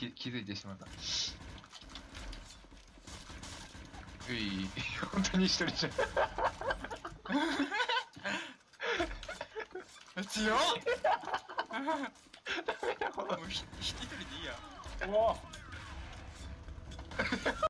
気気づいてしまった。うい、本当に一人じゃ。ん。強っ。ダメだ、ほらもう一人でいいや。うわ